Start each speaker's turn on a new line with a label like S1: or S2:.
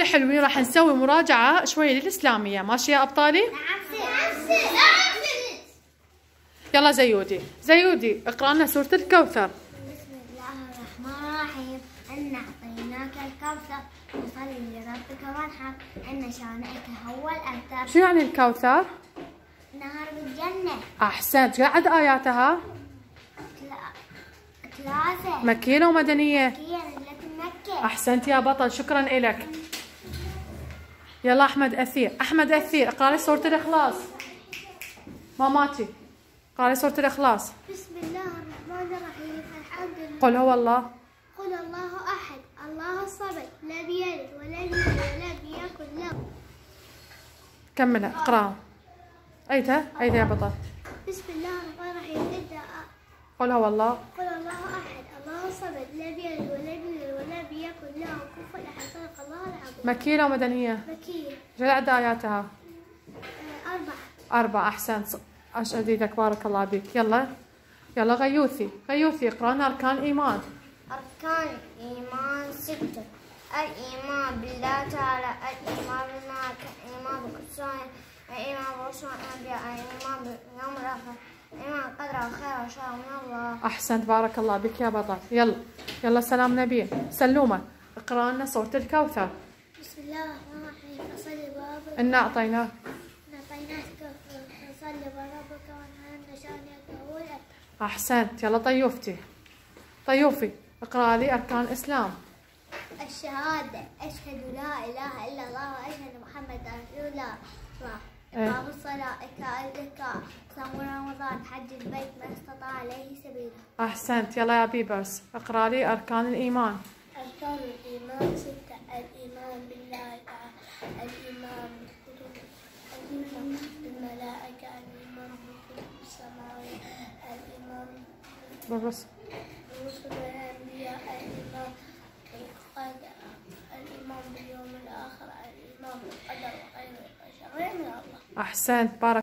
S1: الحلوين راح نسوي مراجعة شوية للإسلامية. ماشي يا أبطالي؟ يلا زيودي. زيودي اقرأ لنا سورة الكوثر.
S2: بسم الله الرحمن الرحيم إنا أعطيناك الكوثر فصل لربك وانحر إن شانئك هو الأبتر
S1: شو يعني الكوثر؟
S2: نهر بالجنة
S1: أحسنت قاعد آياتها؟
S2: ثلاثة
S1: مكية ومدنية
S2: مكة
S1: أحسنت يا بطل. شكرا إلك. يلا أحمد أثير. أحمد أثير. اقرأ لي سورة الإخلاص. ماماتي. اقرأ لي سورة الإخلاص.
S2: بسم الله الرحمن الرحيم. الحمد لله.
S1: قل هو الله.
S2: قل الله أحد. الله الصمد. لم يلد ولم يولد ولم يكن له.
S1: كملها اقرأها أيتها أيتها يا بطل؟
S2: بسم الله الرحمن الرحيم. إنا
S1: قل هو الله.
S2: قل الله أحد. الله الصمد. لم يلد ولم يولد ولم يكن له كفوا أحد. صدق الله العظيم.
S1: مكية ومدنية.
S2: مكية
S1: جلعد آياتها.
S2: آه، أربعة.
S1: أربعة. أحسنت. أشهد بارك الله بك يلا. يلا غيوثي. غيوثي اقرأ لنا أركان الإيمان
S2: أركان الإيمان ستة. الإيمان بالله تعالى الإيمان بالملائكة الإيمان بالقدسان الإيمان برسول الأنبياء الإيمان باليوم الآخر الإيمان قدر خير وشر من الله.
S1: أحسنت. بارك الله بك يا بطل. يلا. يلا سلام نبي. سلومة. اقرأ لنا سورة الكوثر.
S2: بسم الله الرحمن الرحيم. فصل بربك
S1: إنا أعطيناك.
S2: أعطيناك فصل بربك وانحر إن شانئك هو
S1: أحسنت. يلا طيوفتي. طيوفي. اقرأ لي أركان الإسلام.
S2: الشهادة. أشهد لا إله إلا الله وأشهد محمد رسول الله.
S1: إيه.
S2: إقام الصلاة. إيتاء الزكاة. صوم رمضان. حج البيت من استطاع إليه سبيلا
S1: أحسنت. يلا يا بيبرس. اقرأ لي أركان الإيمان.
S2: أركان الإيمان ستة. الإيمان بالله تعالى الإيمان بالكتب الإيمان بالملائكة الإيمان بالكتب السماوية الإيمان
S1: بس
S2: برسل الأنبياء الإيمان بالقدر الإيمان باليوم الآخر الإيمان بالقدر وخير وشر من الله؟
S1: أحسنت. بارك